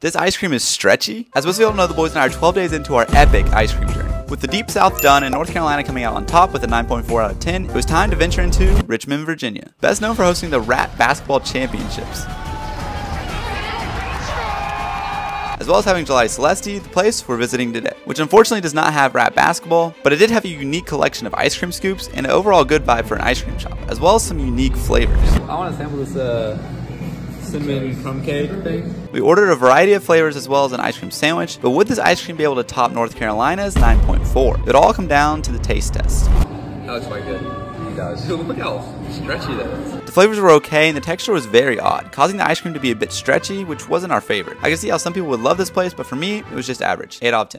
This ice cream is stretchy. As most of you all know, the boys and I are 12 days into our epic ice cream journey. With the Deep South done and North Carolina coming out on top with a 9.4 out of 10, it was time to venture into Richmond, Virginia. Best known for hosting the Rat Basketball Championships. As well as having Gelati Celesti, the place we're visiting today, which unfortunately does not have rat basketball, but it did have a unique collection of ice cream scoops and an overall good vibe for an ice cream shop, as well as some unique flavors. I want to sample this uh, cinnamon crumb cake thing. We ordered a variety of flavors as well as an ice cream sandwich, but would this ice cream be able to top North Carolina's 9.4? It all come down to the taste test. That looks quite good. It does. Look how stretchy that is. The flavors were okay and the texture was very odd, causing the ice cream to be a bit stretchy, which wasn't our favorite. I can see how some people would love this place, but for me, it was just average. 8 out of 10.